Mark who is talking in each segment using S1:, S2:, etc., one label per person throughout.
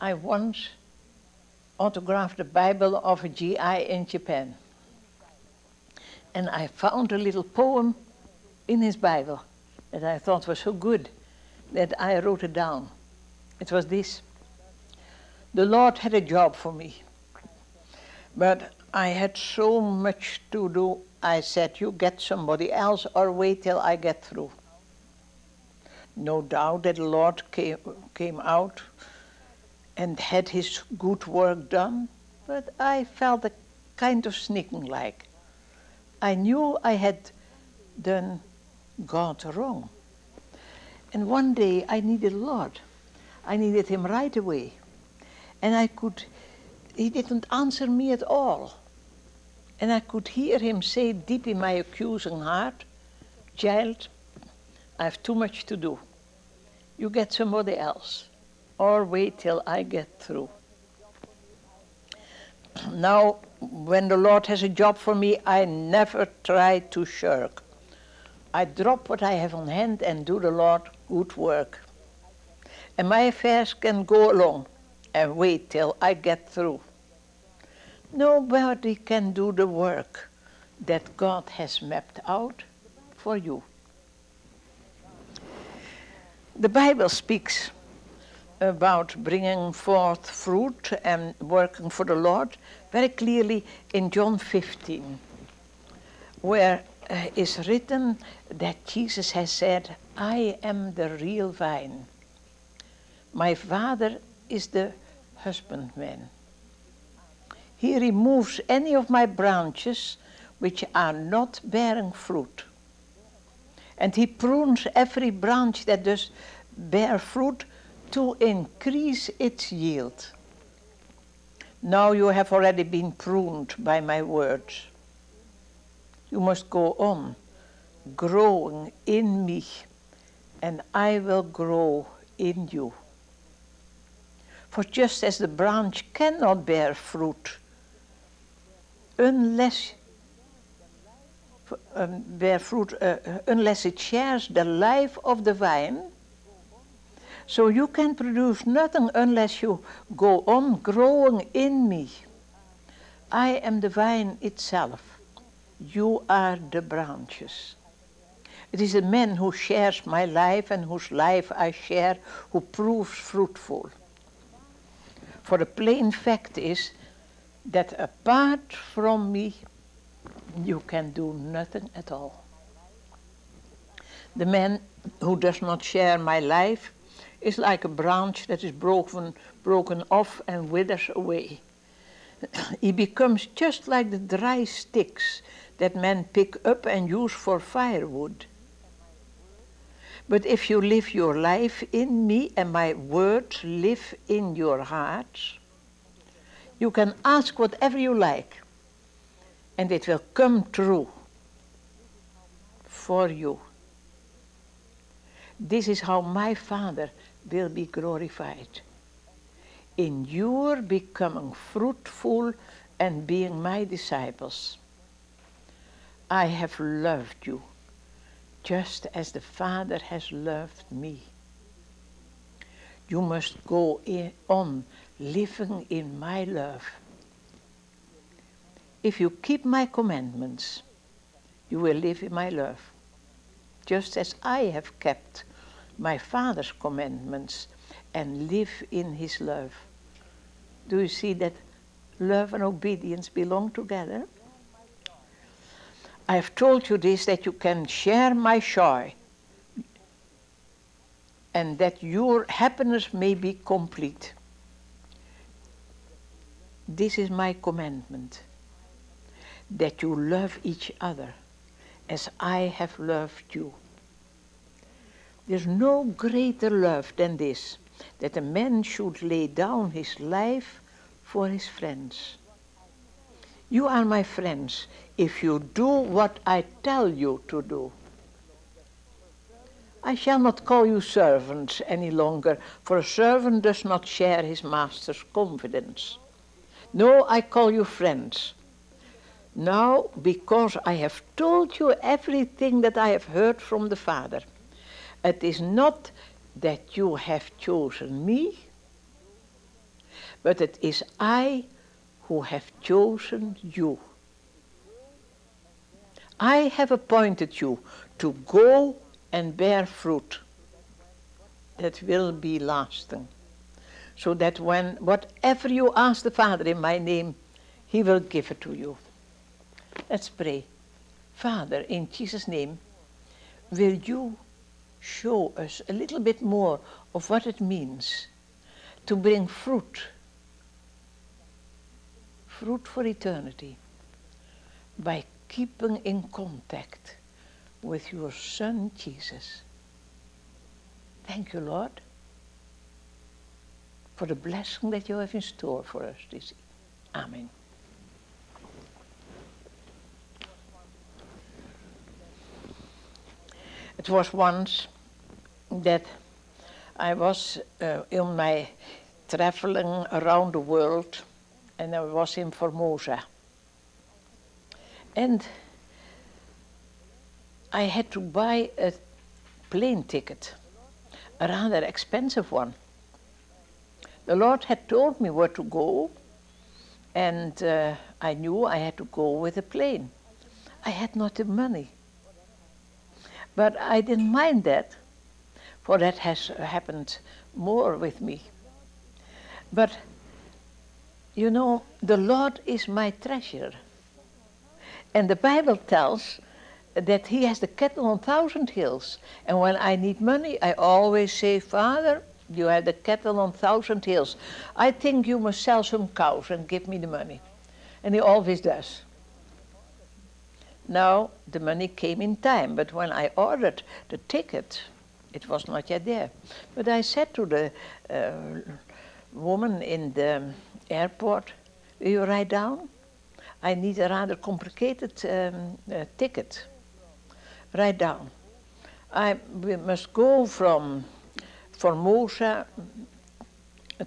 S1: I once autographed the Bible of a GI in Japan. And I found a little poem in his Bible that I thought was so good that I wrote it down. It was this The Lord had a job for me, but I had so much to do. I said, You get somebody else or wait till I get through. No doubt that the Lord came, came out and had his good work done, but I felt a kind of sneaking like. I knew I had done God wrong. And one day I needed Lord. I needed him right away. And I could, he didn't answer me at all. And I could hear him say deep in my accusing heart, Child, I have too much to do. You get somebody else or wait till I get through. Now, when the Lord has a job for me, I never try to shirk. I drop what I have on hand and do the Lord good work. And my affairs can go along and wait till I get through. Nobody can do the work that God has mapped out for you. The Bible speaks about bringing forth fruit and working for the Lord very clearly in John 15, where uh, is written that Jesus has said, I am the real vine. My Father is the husbandman. He removes any of my branches which are not bearing fruit. And he prunes every branch that does bear fruit to increase its yield. Now you have already been pruned by my words. You must go on growing in me, and I will grow in you. For just as the branch cannot bear fruit unless um, bear fruit uh, unless it shares the life of the vine, so you can produce nothing unless you go on growing in me. I am the vine itself. You are the branches. It is the man who shares my life and whose life I share who proves fruitful. For the plain fact is that apart from me, you can do nothing at all. The man who does not share my life is like a branch that is broken, broken off and withers away. he becomes just like the dry sticks that men pick up and use for firewood. But if you live your life in me and my words live in your hearts, you can ask whatever you like and it will come true for you. This is how my Father will be glorified. In your becoming fruitful and being my disciples. I have loved you just as the Father has loved me. You must go on living in my love. If you keep my commandments, you will live in my love, just as I have kept my Father's commandments and live in his love. Do you see that love and obedience belong together? I have told you this that you can share my joy and that your happiness may be complete. This is my commandment that you love each other as I have loved you. There's no greater love than this, that a man should lay down his life for his friends. You are my friends if you do what I tell you to do. I shall not call you servants any longer, for a servant does not share his master's confidence. No, I call you friends. Now, because I have told you everything that I have heard from the Father, it is not that you have chosen me, but it is I who have chosen you. I have appointed you to go and bear fruit that will be lasting. So that when whatever you ask the Father in my name, he will give it to you. Let's pray. Father, in Jesus' name, will you show us a little bit more of what it means to bring fruit, fruit for eternity, by keeping in contact with your Son Jesus. Thank you, Lord, for the blessing that you have in store for us this evening. Amen. It was once that I was uh, in my traveling around the world and I was in Formosa. And I had to buy a plane ticket, a rather expensive one. The Lord had told me where to go, and uh, I knew I had to go with a plane. I had not the money. But I didn't mind that, for that has happened more with me. But, you know, the Lord is my treasure. And the Bible tells that he has the cattle on thousand hills. And when I need money, I always say, Father, you have the cattle on thousand hills. I think you must sell some cows and give me the money. And he always does. Now, the money came in time, but when I ordered the ticket, it was not yet there. But I said to the uh, woman in the airport, will you write down? I need a rather complicated um, uh, ticket. Write down. I, we must go from Formosa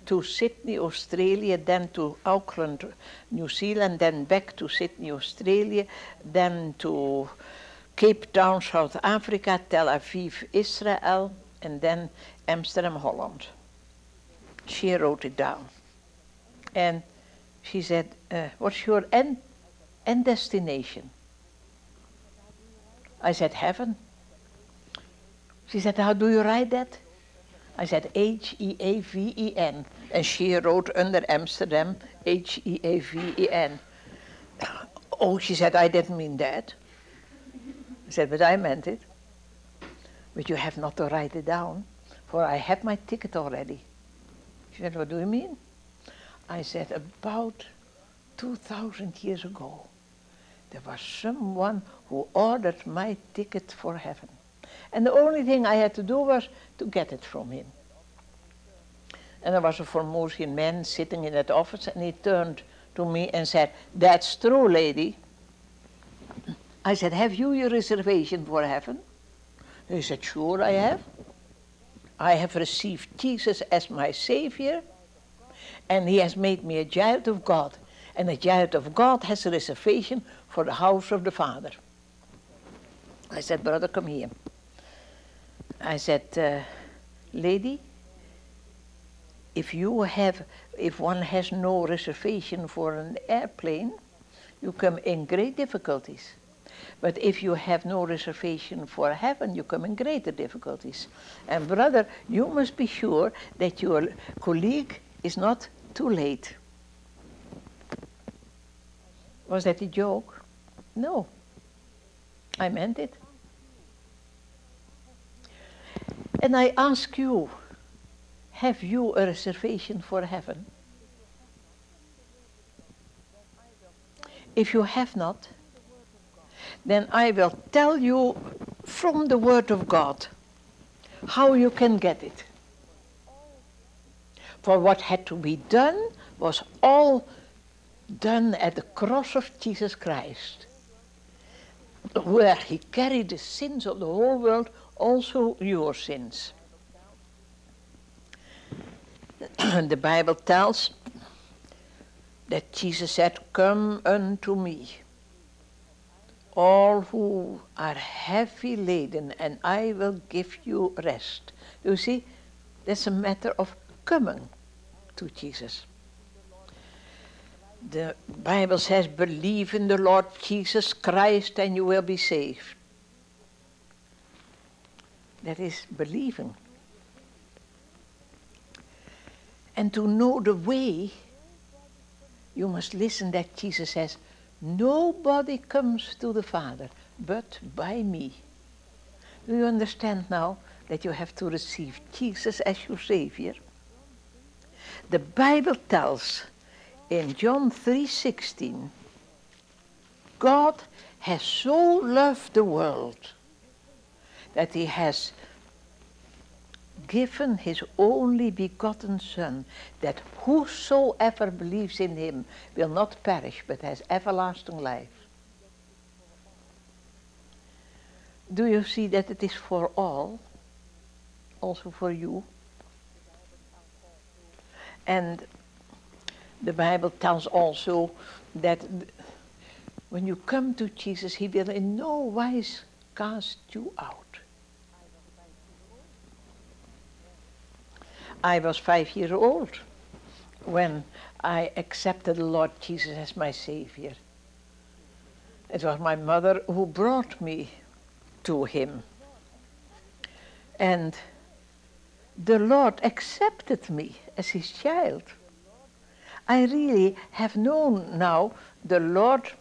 S1: to Sydney, Australia, then to Auckland, New Zealand, then back to Sydney, Australia, then to Cape Town, South Africa, Tel Aviv, Israel, and then Amsterdam, Holland. She wrote it down. And she said, uh, what's your end, end destination? I said, heaven. She said, how do you write that? I said H-E-A-V-E-N. And she wrote under Amsterdam H-E-A-V-E-N. Oh, she said, I didn't mean that. I said, but I meant it. But you have not to write it down, for I have my ticket already. She said, what do you mean? I said, about 2,000 years ago, there was someone who ordered my ticket for heaven. And the only thing I had to do was to get it from him. And there was a Formosian man sitting in that office, and he turned to me and said, That's true, lady. I said, Have you your reservation for heaven? He said, Sure, I have. I have received Jesus as my Savior, and He has made me a child of God. And a child of God has a reservation for the house of the Father. I said, Brother, come here. I said, uh, lady, if you have, if one has no reservation for an airplane, you come in great difficulties. But if you have no reservation for heaven, you come in greater difficulties. And brother, you must be sure that your colleague is not too late. Was that a joke? No. I meant it. And I ask you, have you a reservation for heaven? If you have not, then I will tell you from the Word of God how you can get it. For what had to be done was all done at the cross of Jesus Christ, where he carried the sins of the whole world also your sins. the Bible tells that Jesus said, Come unto me, all who are heavy laden, and I will give you rest. You see, that's a matter of coming to Jesus. The Bible says, believe in the Lord Jesus Christ and you will be saved. That is believing. And to know the way, you must listen that Jesus says, Nobody comes to the Father but by me. Do you understand now that you have to receive Jesus as your Savior? The Bible tells in John 3:16, God has so loved the world that he has given his only begotten Son, that whosoever believes in him will not perish but has everlasting life. Do you see that it is for all? Also for you? And the Bible tells also that when you come to Jesus, he will in no wise cast you out. I was five years old when I accepted the Lord Jesus as my Savior. It was my mother who brought me to Him. And the Lord accepted me as His child. I really have known now the Lord,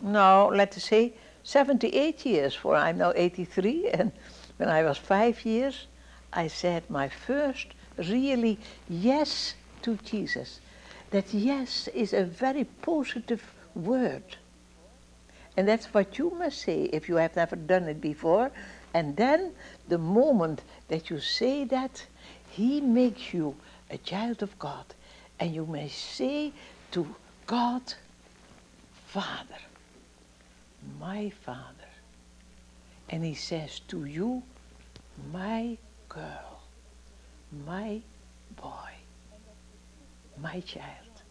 S1: now let us say 78 years, for I'm now 83, and when I was five years, I said my first really yes to Jesus. That yes is a very positive word. And that's what you must say if you have never done it before. And then the moment that you say that, he makes you a child of God. And you may say to God, Father, my Father. And he says to you, my girl my boy, my child.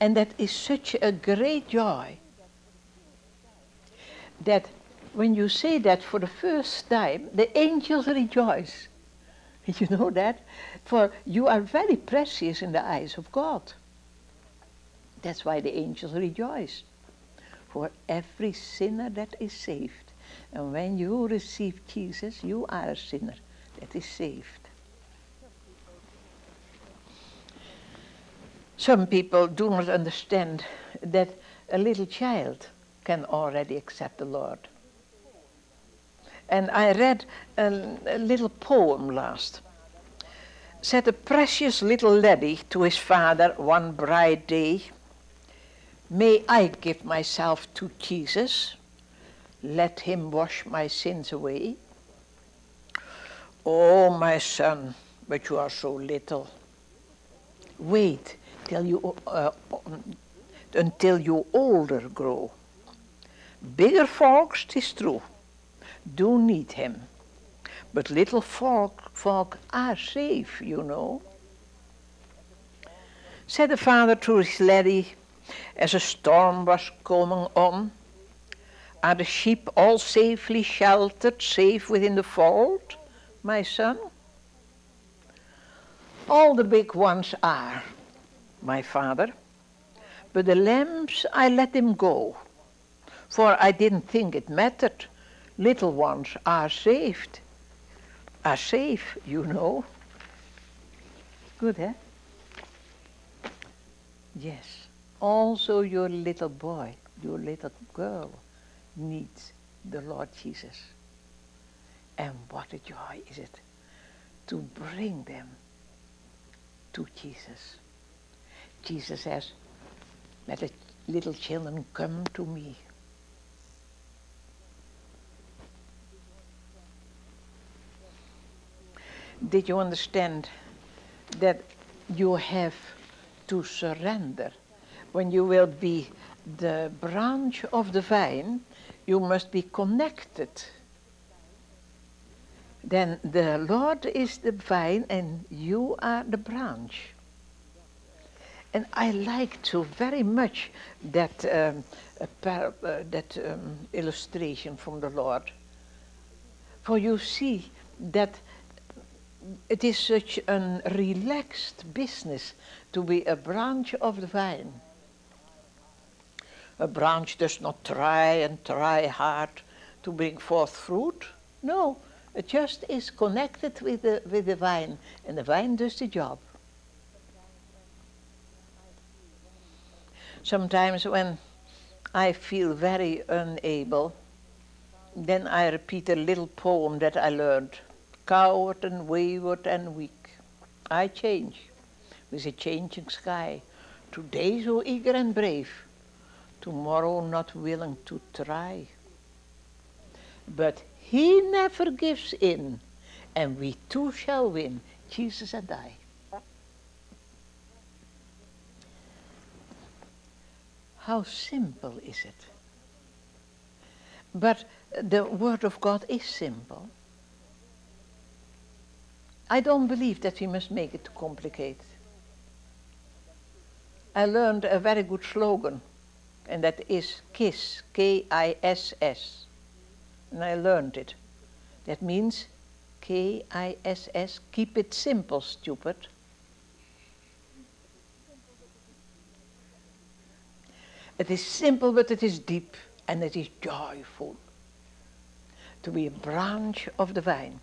S1: And that is such a great joy that when you say that for the first time, the angels rejoice. You know that? For you are very precious in the eyes of God. That's why the angels rejoice. For every sinner that is saved. And when you receive Jesus, you are a sinner that is saved. Some people do not understand that a little child can already accept the Lord. And I read a, a little poem last. Said a precious little laddie to his father one bright day, May I give myself to Jesus, let him wash my sins away. Oh, my son, but you are so little. Wait till you, uh, until you older grow. Bigger folks, tis true, do need him. But little folk, folk are safe, you know. Said the father to his laddie, as a storm was coming on, Are the sheep all safely sheltered, safe within the fold, my son? All the big ones are, my father. But the lambs I let them go, for I didn't think it mattered. Little ones are saved, are safe, you know. Good, eh? Yes. Also your little boy, your little girl needs the Lord Jesus. And what a joy is it to bring them to Jesus. Jesus says, let the little children come to me. Did you understand that you have to surrender? When you will be the branch of the vine, you must be connected. Then the Lord is the vine and you are the branch. And I like to very much that, um, uh, that um, illustration from the Lord. For you see that it is such a relaxed business to be a branch of the vine. A branch does not try and try hard to bring forth fruit. No, it just is connected with the, with the vine, and the vine does the job. Sometimes when I feel very unable, then I repeat a little poem that I learned. Coward and wayward and weak, I change with a changing sky. Today so eager and brave, tomorrow not willing to try. But he never gives in, and we too shall win, Jesus and I. How simple is it? But the Word of God is simple. I don't believe that we must make it too complicated. I learned a very good slogan, and that is KISS, K I S S. And I learned it. That means K I S S, keep it simple, stupid. It is simple, but it is deep and it is joyful to be a branch of the vine.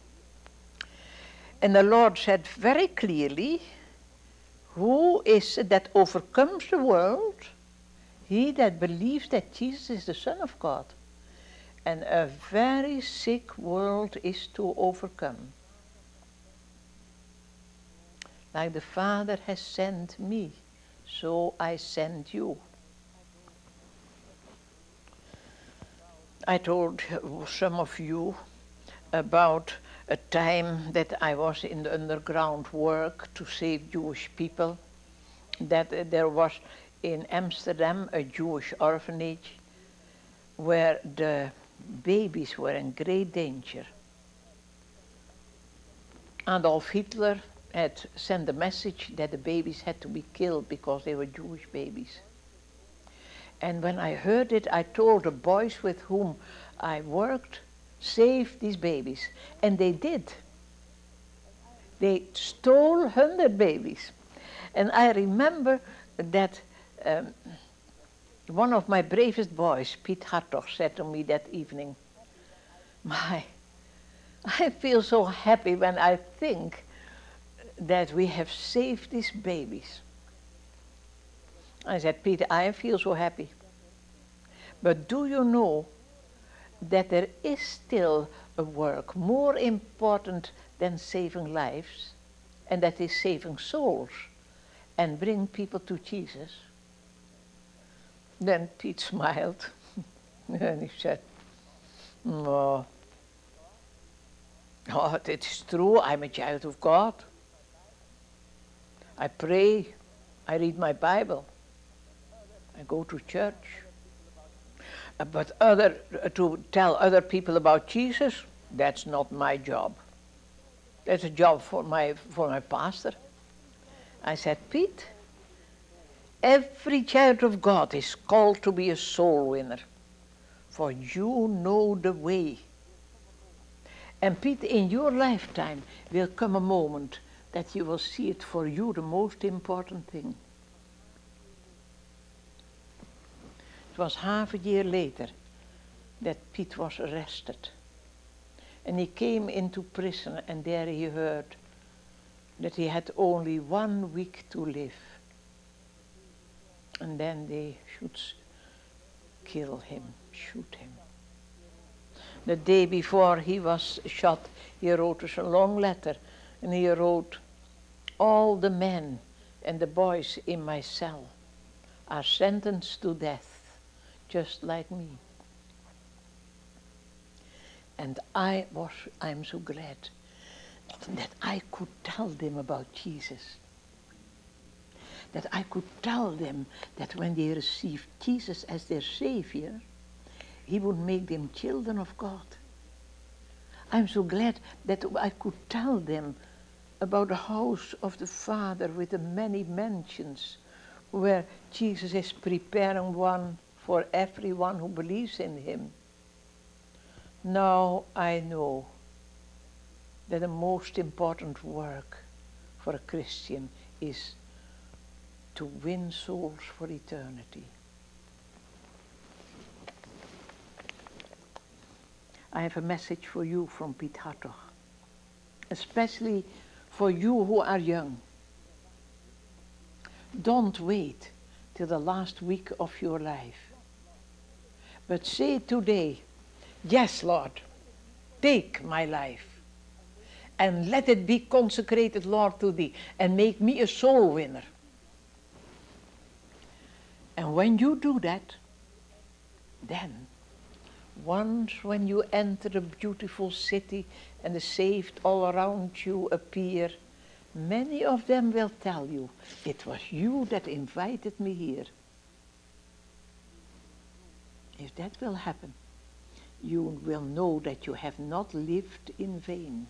S1: And the Lord said very clearly, Who is it that overcomes the world? He that believes that Jesus is the Son of God. And a very sick world is to overcome. Like the Father has sent me, so I send you. I told some of you about a time that I was in the underground work to save Jewish people, that there was in Amsterdam a Jewish orphanage where the babies were in great danger. Adolf Hitler had sent a message that the babies had to be killed because they were Jewish babies. And when I heard it, I told the boys with whom I worked, save these babies. And they did. They stole 100 babies. And I remember that um, one of my bravest boys, Piet Hartog, said to me that evening, My, I feel so happy when I think that we have saved these babies. I said, Peter, I feel so happy. But do you know that there is still a work more important than saving lives, and that is saving souls and bring people to Jesus? Then Pete smiled and he said, Oh, oh, it is true, I'm a child of God. I pray, I read my Bible. I go to church. Uh, but other, uh, to tell other people about Jesus, that's not my job. That's a job for my, for my pastor. I said, Pete, every child of God is called to be a soul winner, for you know the way. And Pete, in your lifetime will come a moment that you will see it for you the most important thing. It was half a year later that Piet was arrested. And he came into prison and there he heard that he had only one week to live. And then they should kill him, shoot him. The day before he was shot, he wrote us a long letter and he wrote, All the men and the boys in my cell are sentenced to death just like me. And I was, I'm so glad that I could tell them about Jesus. That I could tell them that when they received Jesus as their Savior, He would make them children of God. I'm so glad that I could tell them about the house of the Father with the many mansions where Jesus is preparing one for everyone who believes in him. Now I know that the most important work for a Christian is to win souls for eternity. I have a message for you from Piet Hartog, especially for you who are young. Don't wait till the last week of your life but say today, Yes, Lord, take my life and let it be consecrated, Lord, to thee and make me a soul winner. And when you do that, then once when you enter a beautiful city and the saved all around you appear, many of them will tell you, it was you that invited me here. If that will happen, you will know that you have not lived in vain.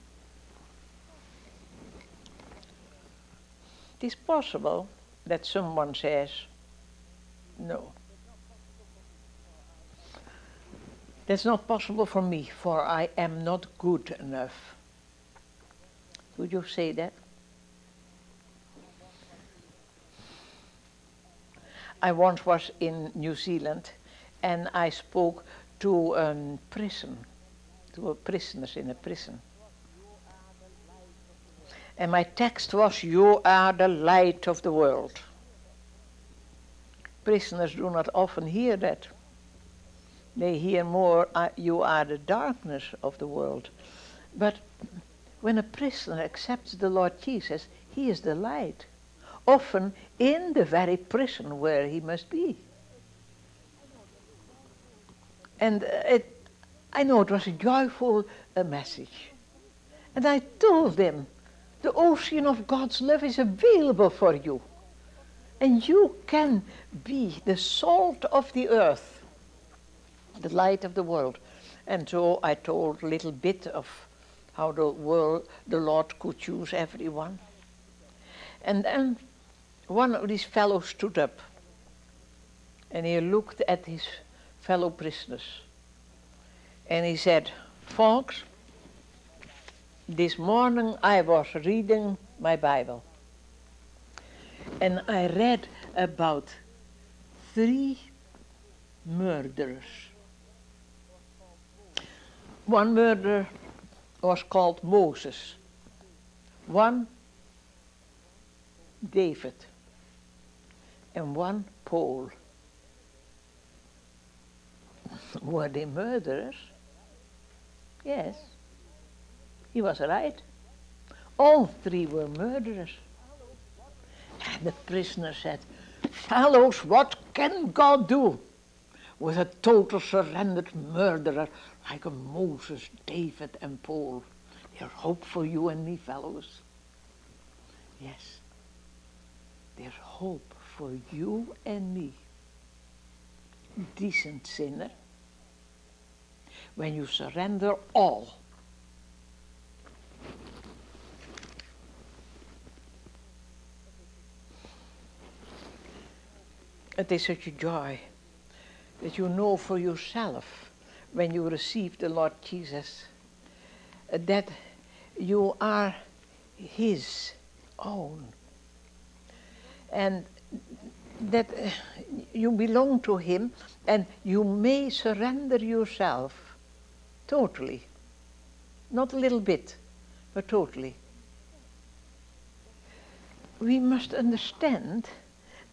S1: It is possible that someone says, no. That's not possible for me, for I am not good enough. Would you say that? I once was in New Zealand and I spoke to a prison, to a prisoners in a prison. And my text was, You are the light of the world. Prisoners do not often hear that. They hear more, uh, You are the darkness of the world. But when a prisoner accepts the Lord Jesus, he is the light, often in the very prison where he must be. And it, I know it was a joyful uh, message. And I told them, the ocean of God's love is available for you. And you can be the salt of the earth, the light of the world. And so I told a little bit of how the world, the Lord could choose everyone. And then one of these fellows stood up and he looked at his fellow prisoners. And he said, Folks, this morning I was reading my Bible. And I read about three murderers. One murderer was called Moses. One David. And one Paul. Were they murderers? Yes. He was right. All three were murderers. And the prisoner said, Fellows, what can God do with a total surrendered murderer like a Moses, David, and Paul? There's hope for you and me, fellows. Yes, there's hope for you and me decent sinner when you surrender all. It is such a joy that you know for yourself when you receive the Lord Jesus that you are His own. And that you belong to Him and you may surrender yourself totally. Not a little bit, but totally. We must understand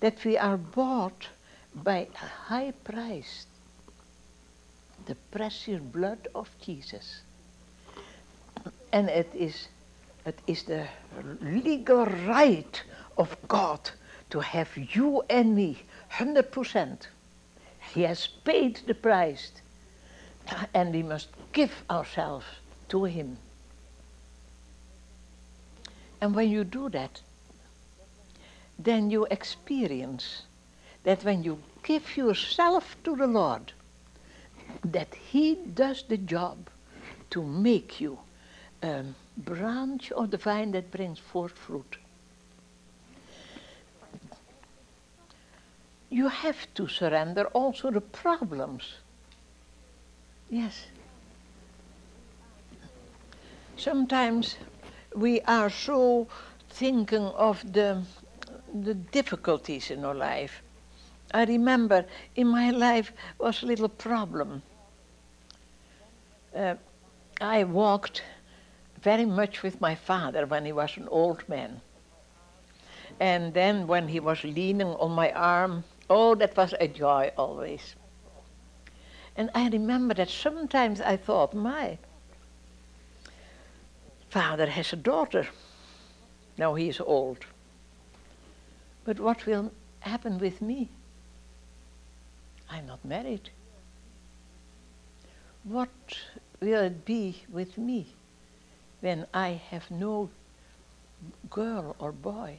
S1: that we are bought by a high price, the precious blood of Jesus. And it is, it is the legal right of God to have you and me 100%. He has paid the price and we must give ourselves to him. And when you do that, then you experience that when you give yourself to the Lord, that he does the job to make you a branch of the vine that brings forth fruit. you have to surrender also the problems. Yes. Sometimes we are so thinking of the, the difficulties in our life. I remember in my life was a little problem. uh, I walked very much with my father when he was an old man. And then when he was leaning on my arm, oh, that was a joy always. And I remember that sometimes I thought, my father has a daughter. Now he is old. But what will happen with me? I'm not married. What will it be with me when I have no girl or boy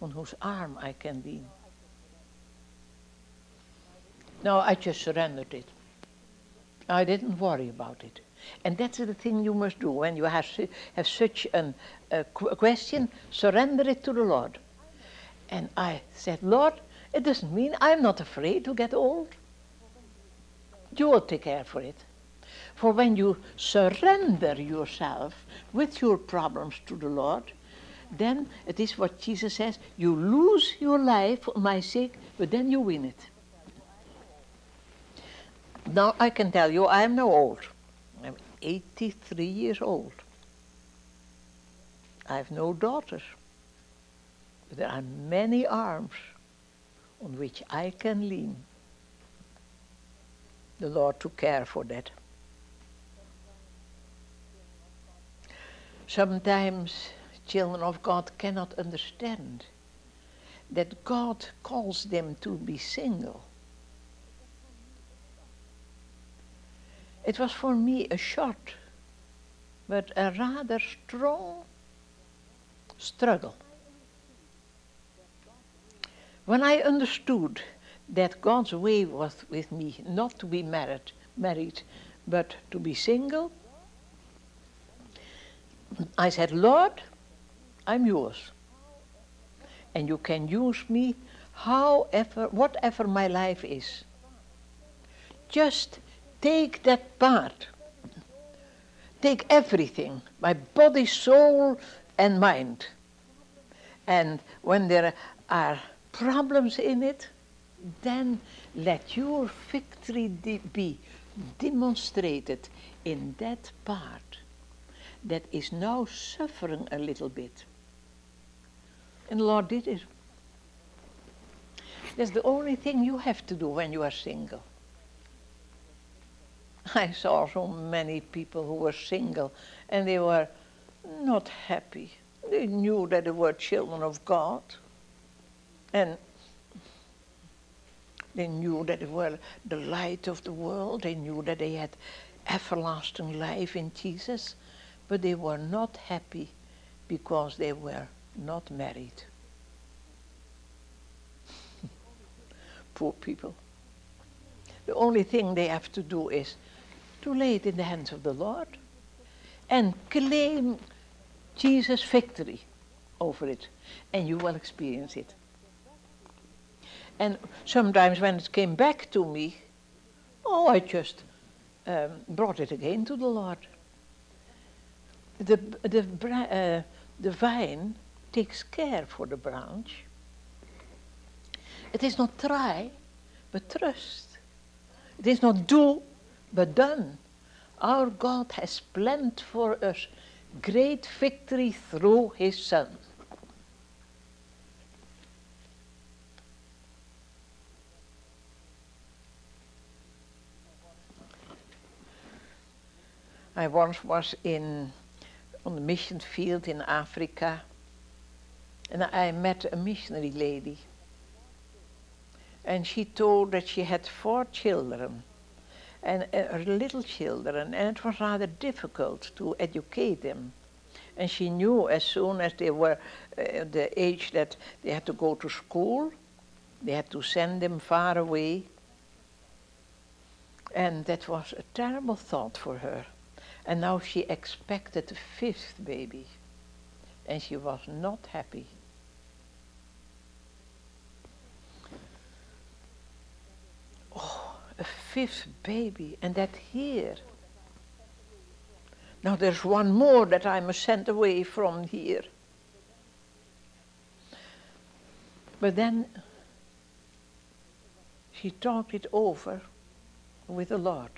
S1: on whose arm I can lean? No, I just surrendered it. I didn't worry about it. And that's the thing you must do when you have, have such an, a question, surrender it to the Lord. And I said, Lord, it doesn't mean I'm not afraid to get old. You will take care for it. For when you surrender yourself with your problems to the Lord, then it is what Jesus says you lose your life for my sake, but then you win it. Now I can tell you, I am now old. I'm 83 years old. I have no daughters. But there are many arms on which I can lean. The Lord took care for that. Sometimes children of God cannot understand that God calls them to be single. It was for me a short, but a rather strong struggle. When I understood that God's way was with me not to be married, married, but to be single, I said, Lord, I'm yours. And you can use me however, whatever my life is. Just take that part. Take everything, my body, soul, and mind. And when there are problems in it, then let your victory de be demonstrated in that part that is now suffering a little bit. And the Lord did it. That's the only thing you have to do when you are single. I saw so many people who were single and they were not happy. They knew that they were children of God and they knew that they were the light of the world. They knew that they had everlasting life in Jesus, but they were not happy because they were not married. Poor people. The only thing they have to do is to lay it in the hands of the Lord and claim Jesus' victory over it, and you will experience it. And sometimes when it came back to me, oh, I just um, brought it again to the Lord. The, the, uh, the vine takes care for the branch. It is not try, but trust. It is not do, but done. Our God has planned for us great victory through his Son. I once was in on the mission field in Africa and I met a missionary lady and she told that she had four children and uh, little children, and it was rather difficult to educate them. And she knew as soon as they were uh, the age that they had to go to school, they had to send them far away. And that was a terrible thought for her. And now she expected a fifth baby, and she was not happy. Oh, a fifth baby, and that here. Now there's one more that I must send away from here. But then she talked it over with the Lord.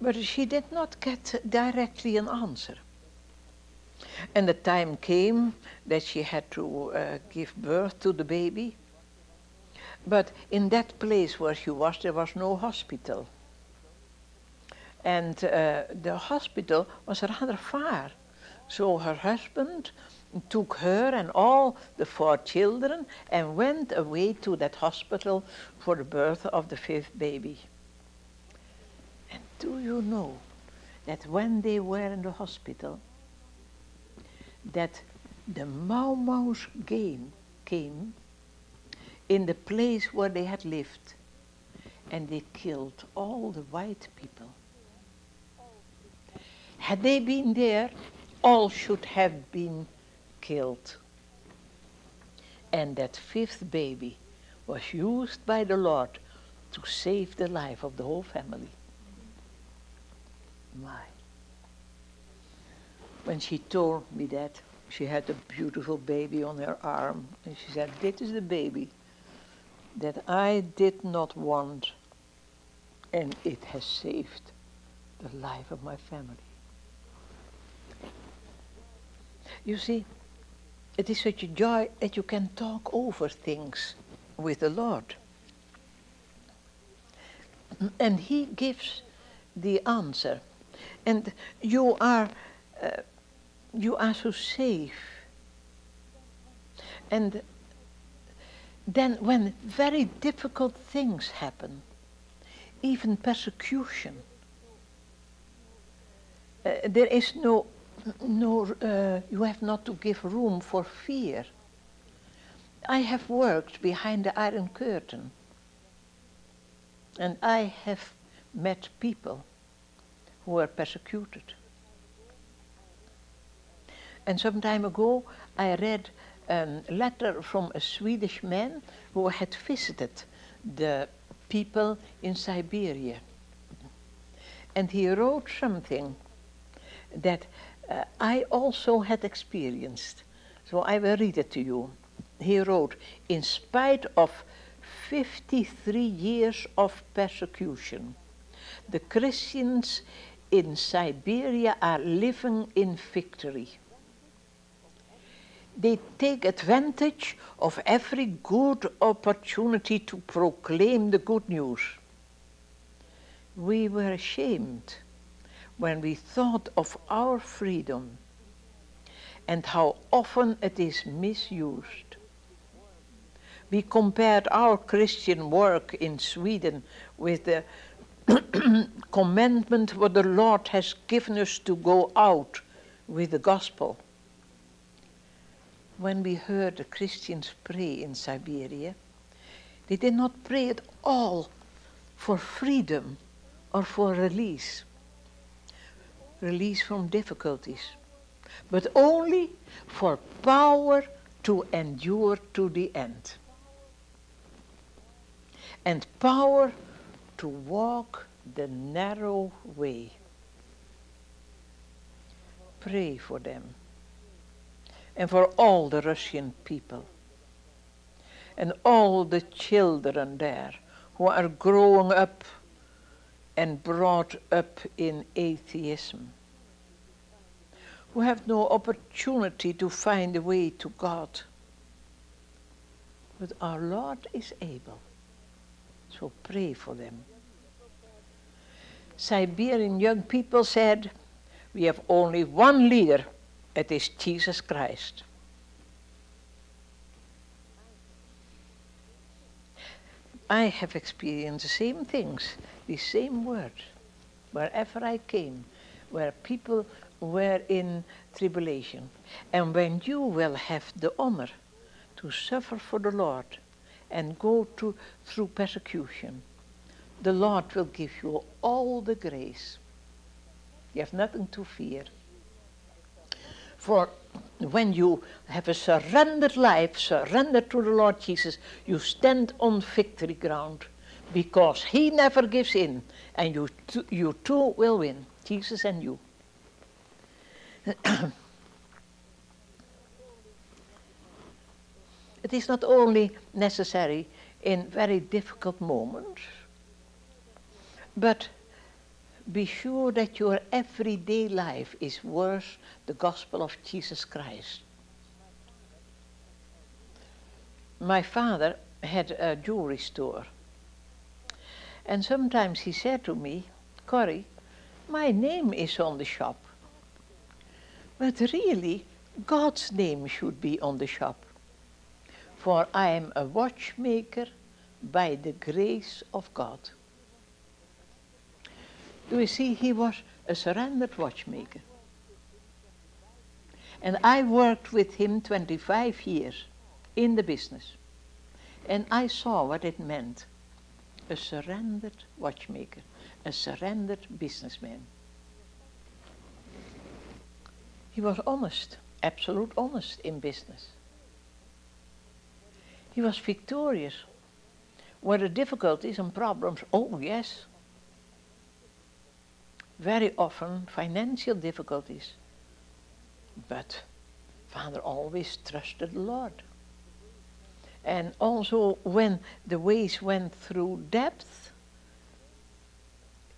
S1: But she did not get directly an answer. And the time came that she had to uh, give birth to the baby. But in that place where she was, there was no hospital. And uh, the hospital was rather far. So her husband took her and all the four children and went away to that hospital for the birth of the fifth baby. And do you know that when they were in the hospital, that the Mau Mau's game came in the place where they had lived and they killed all the white people. Had they been there, all should have been killed. And that fifth baby was used by the Lord to save the life of the whole family. My. When she told me that, she had a beautiful baby on her arm, and she said, This is the baby that I did not want, and it has saved the life of my family. You see, it is such a joy that you can talk over things with the Lord. And He gives the answer. And you are, uh, you are so safe. And then when very difficult things happen, even persecution, uh, there is no no, uh, you have not to give room for fear. I have worked behind the Iron Curtain, and I have met people who were persecuted. And some time ago, I read a letter from a Swedish man who had visited the people in Siberia. And he wrote something that uh, I also had experienced. So I will read it to you. He wrote, in spite of 53 years of persecution, the Christians in Siberia are living in victory. They take advantage of every good opportunity to proclaim the good news. We were ashamed when we thought of our freedom and how often it is misused. We compared our Christian work in Sweden with the commandment what the Lord has given us to go out with the gospel. When we heard the Christians pray in Siberia, they did not pray at all for freedom or for release release from difficulties, but only for power to endure to the end. And power to walk the narrow way. Pray for them and for all the Russian people and all the children there who are growing up and brought up in atheism, who have no opportunity to find a way to God. But our Lord is able, so pray for them. Siberian young people said, We have only one leader, it is Jesus Christ. I have experienced the same things the same words wherever I came, where people were in tribulation. And when you will have the honor to suffer for the Lord and go to, through persecution, the Lord will give you all the grace. You have nothing to fear. For when you have a surrendered life, surrendered to the Lord Jesus, you stand on victory ground because he never gives in and you, you too will win, Jesus and you. it is not only necessary in very difficult moments, but be sure that your everyday life is worth the gospel of Jesus Christ. My father had a jewelry store. And sometimes he said to me, Corrie, my name is on the shop. But really, God's name should be on the shop. For I am a watchmaker by the grace of God. Do you see, he was a surrendered watchmaker. And I worked with him 25 years in the business. And I saw what it meant. A surrendered watchmaker, a surrendered businessman. He was honest, absolute honest in business. He was victorious. Were the difficulties and problems? Oh, yes. Very often financial difficulties. But Father always trusted the Lord. And also when the ways went through depth,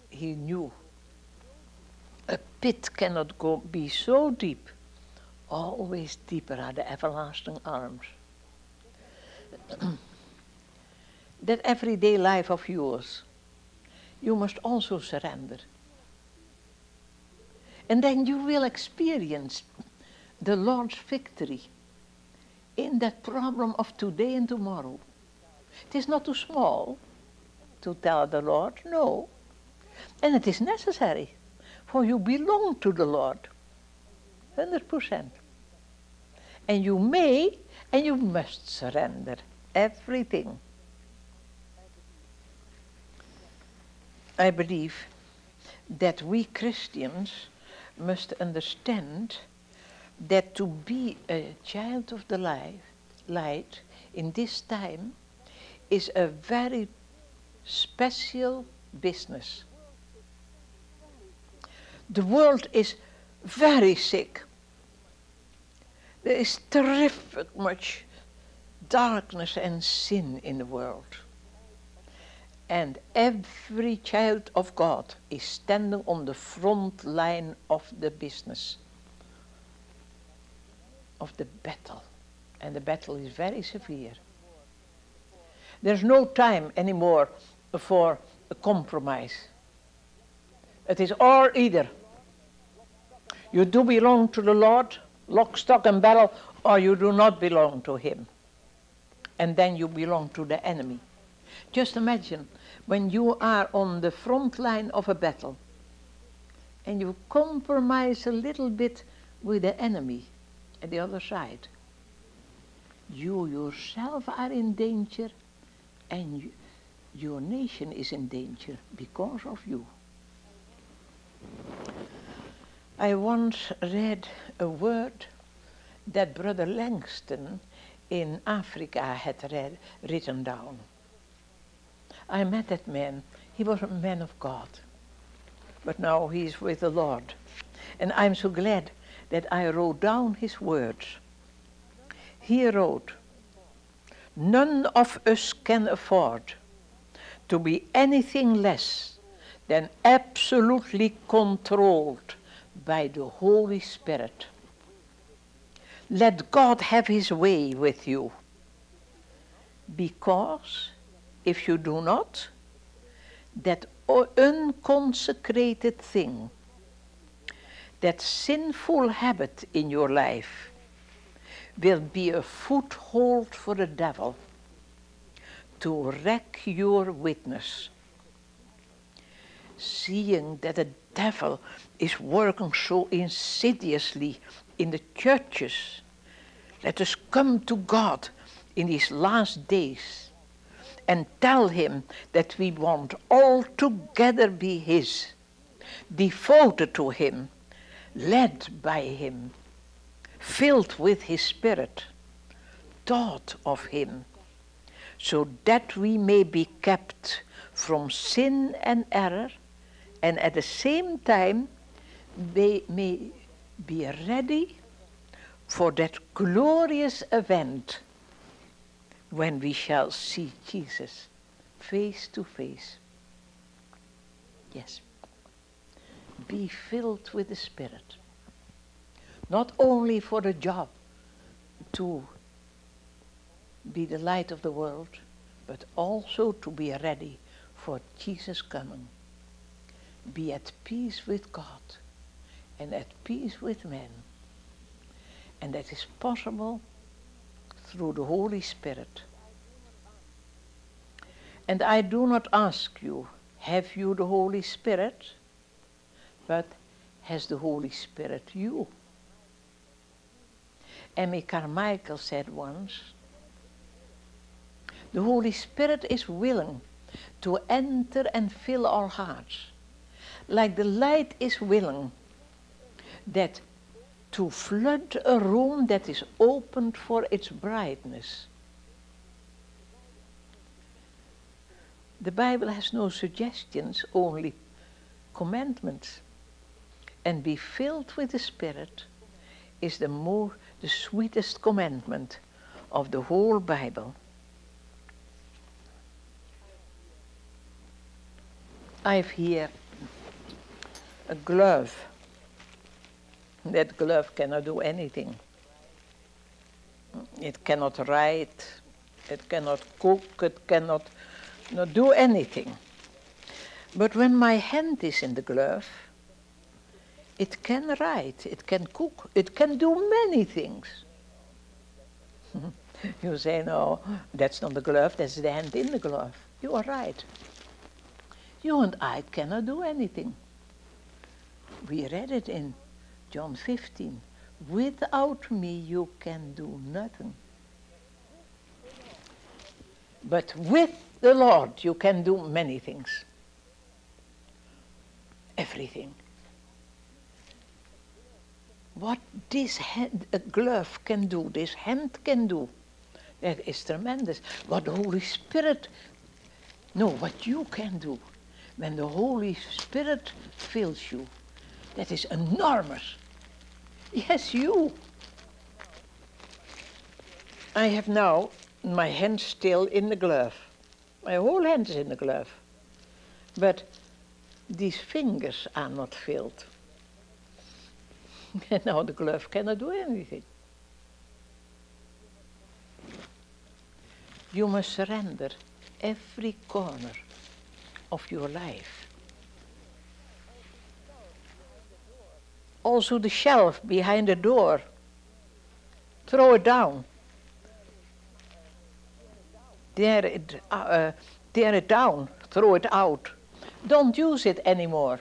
S1: he knew a pit cannot go be so deep. Always deeper are the everlasting arms. that everyday life of yours, you must also surrender. And then you will experience the Lord's victory in that problem of today and tomorrow. It is not too small to tell the Lord, no. And it is necessary, for you belong to the Lord, 100%. And you may and you must surrender everything. I believe that we Christians must understand that to be a child of the light, in this time is a very special business. The world is very sick. There is terrific much darkness and sin in the world. And every child of God is standing on the front line of the business of the battle. And the battle is very severe. There's no time anymore for a compromise. It is or either. You do belong to the Lord, lock, stock, and barrel, or you do not belong to Him. And then you belong to the enemy. Just imagine when you are on the front line of a battle and you compromise a little bit with the enemy at the other side. You yourself are in danger and you, your nation is in danger because of you. I once read a word that Brother Langston in Africa had read, written down. I met that man. He was a man of God. But now he's with the Lord. And I'm so glad that I wrote down his words. He wrote, None of us can afford to be anything less than absolutely controlled by the Holy Spirit. Let God have his way with you. Because if you do not, that unconsecrated thing that sinful habit in your life will be a foothold for the devil to wreck your witness. Seeing that the devil is working so insidiously in the churches, let us come to God in these last days and tell him that we want all together be his, devoted to him, led by him, filled with his spirit, taught of him, so that we may be kept from sin and error, and at the same time we may be ready for that glorious event when we shall see Jesus face to face. Yes. be filled with the Spirit. Not only for the job to be the light of the world, but also to be ready for Jesus coming. Be at peace with God and at peace with men. And that is possible through the Holy Spirit. And I do not ask you, have you the Holy Spirit? But has the Holy Spirit you? Amy Carmichael said once, the Holy Spirit is willing to enter and fill our hearts, like the light is willing that to flood a room that is opened for its brightness. The Bible has no suggestions, only commandments. And be filled with the Spirit is the more the sweetest commandment of the whole Bible. I have here a glove. That glove cannot do anything. It cannot write, it cannot cook, it cannot not do anything. But when my hand is in the glove, it can write, it can cook, it can do many things. you say, no, that's not the glove, that's the hand in the glove. You are right. You and I cannot do anything. We read it in John 15. Without me you can do nothing. But with the Lord you can do many things. Everything. What this hand, a glove can do, this hand can do, that is tremendous. What the Holy Spirit, no, what you can do when the Holy Spirit fills you. That is enormous. Yes, you. I have now my hand still in the glove. My whole hand is in the glove. But these fingers are not filled. and now the glove cannot do anything. You must surrender every corner of your life. Also, the shelf behind the door, throw it down. Tear it, uh, uh, tear it down, throw it out. Don't use it anymore.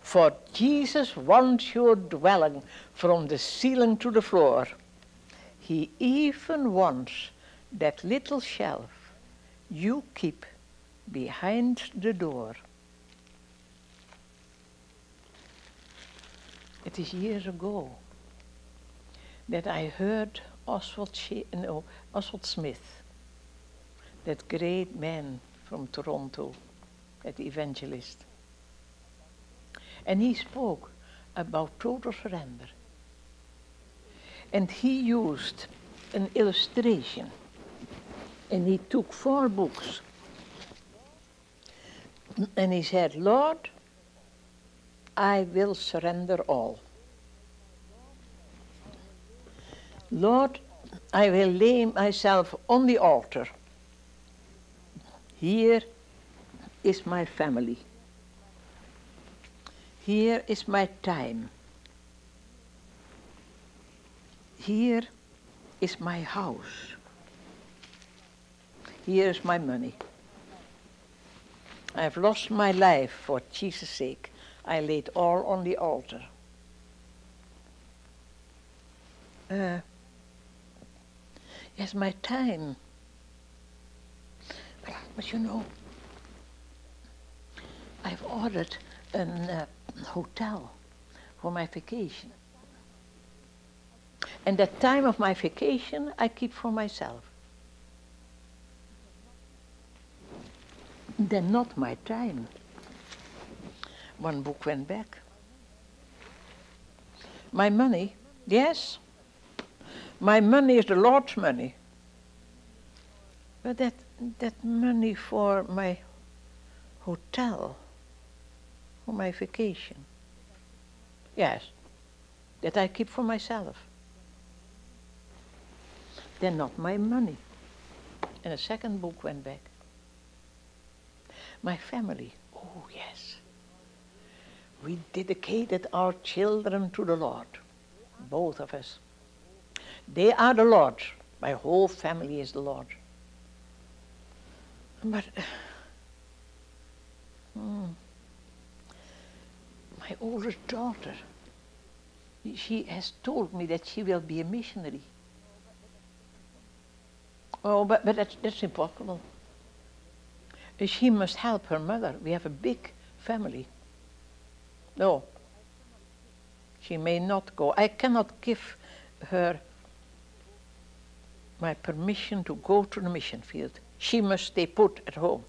S1: For Jesus wants your dwelling from the ceiling to the floor. He even wants that little shelf you keep behind the door. It is years ago that I heard Oswald, no, Oswald Smith, that great man from Toronto, that evangelist. And he spoke about total surrender. And he used an illustration. And he took four books and he said, Lord, I will surrender all. Lord, I will lay myself on the altar. Here is my family. Here is my time. Here is my house. Here is my money. I have lost my life for Jesus' sake. I laid all on the altar. Uh, yes, my time. But you know, I've ordered an uh, hotel for my vacation. And that time of my vacation I keep for myself. then not my time. One book went back. My money, yes, my money is the Lord's money. But that, that money for my hotel, for my vacation, Yes. That I keep for myself. They're not my money. And a second book went back. My family. Oh, yes. We dedicated our children to the Lord. Both of us. They are the Lord. My whole family is the Lord. But hmm, my oldest daughter, she has told me that she will be a missionary. Oh, but, but that's, that's impossible. She must help her mother. We have a big family. No, she may not go. I cannot give her my permission to go to the mission field. She must stay put at home.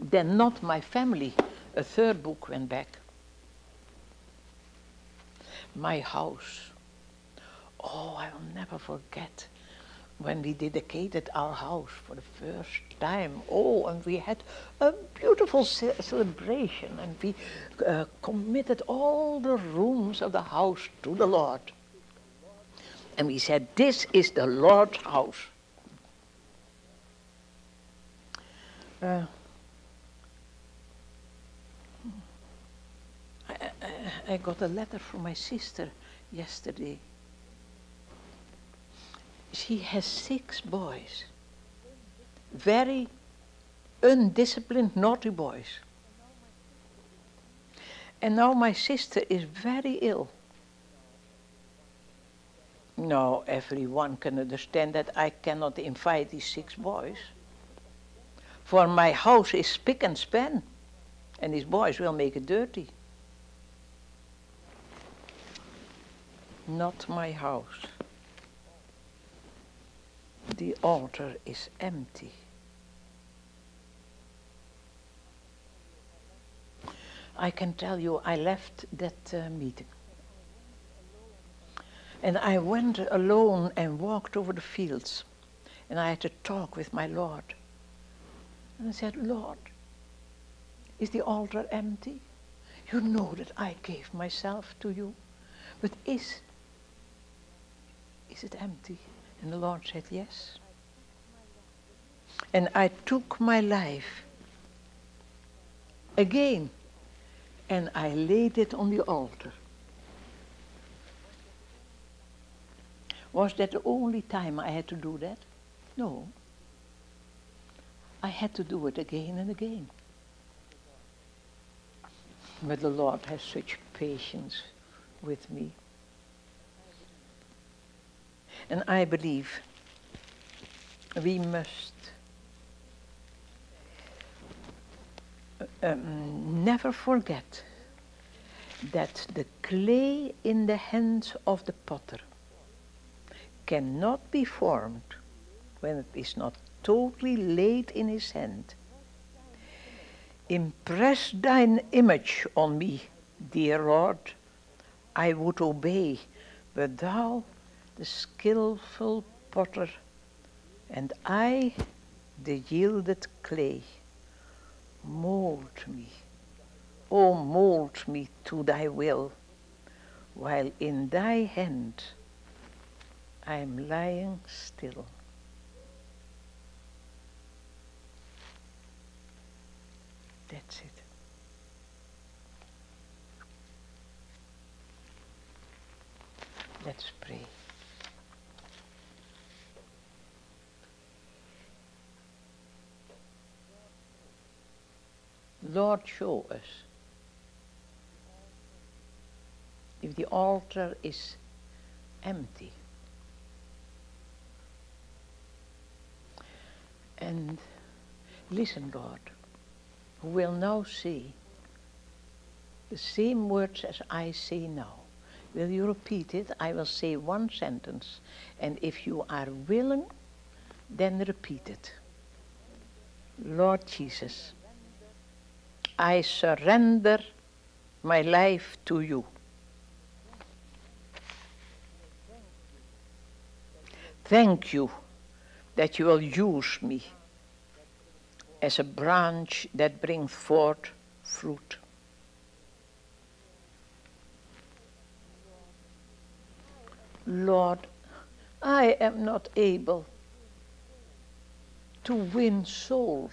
S1: Then not my family. A third book went back. My house. Oh, I will never forget when we dedicated our house for the first time. Oh, and we had a beautiful ce celebration and we uh, committed all the rooms of the house to the Lord. And we said, this is the Lord's house. Uh, I, I, I got a letter from my sister yesterday. She has six boys, very undisciplined, naughty boys. And now my sister is very ill. No, everyone can understand that I cannot invite these six boys. For my house is spick and span, and these boys will make it dirty. Not my house. The altar is empty. I can tell you, I left that uh, meeting. And I went alone and walked over the fields. And I had to talk with my Lord. And I said, Lord, is the altar empty? You know that I gave myself to you. But is, is it empty? And the Lord said, yes. And I took my life again and I laid it on the altar. Was that the only time I had to do that? No. I had to do it again and again. But the Lord has such patience with me. And I believe we must um, never forget that the clay in the hands of the potter cannot be formed when it is not totally laid in his hand. Impress thine image on me, dear Lord. I would obey, but thou, the skilful potter, and I, the yielded clay, mold me. Oh, mold me to thy will, while in thy hand I am lying still. That's it. Let's pray. Lord, show us if the altar is empty. And listen, God, who will now see the same words as I say now. Will you repeat it? I will say one sentence, and if you are willing, then repeat it. Lord Jesus, I surrender my life to you. Thank you that you will use me as a branch that brings forth fruit. Lord, I am not able to win souls.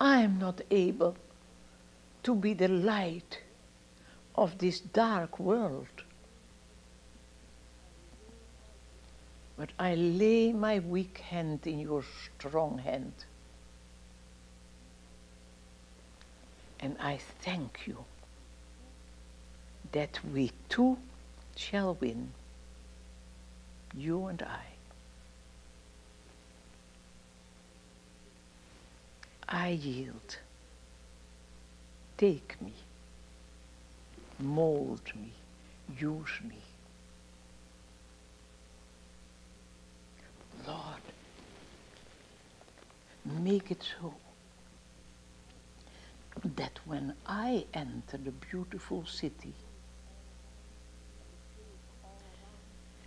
S1: I am not able to be the light of this dark world. But I lay my weak hand in your strong hand. And I thank you that we too shall win, you and I. I yield. Take me, mold me, use me. Lord, make it so that when I enter the beautiful city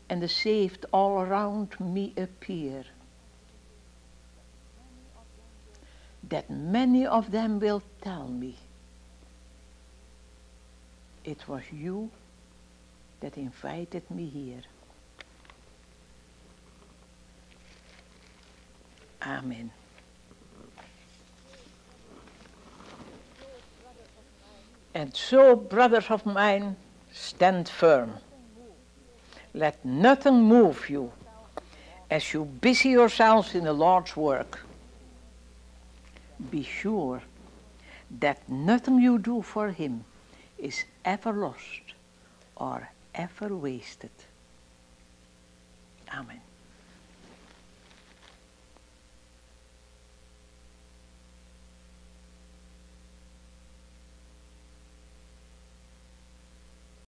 S1: and the saved all around me appear, that many of them will tell me it was you that invited me here. Amen. And so, brothers of mine, stand firm. Let nothing move you as you busy yourselves in the Lord's work. Be sure that nothing you do for Him is ever lost or ever wasted. Amen.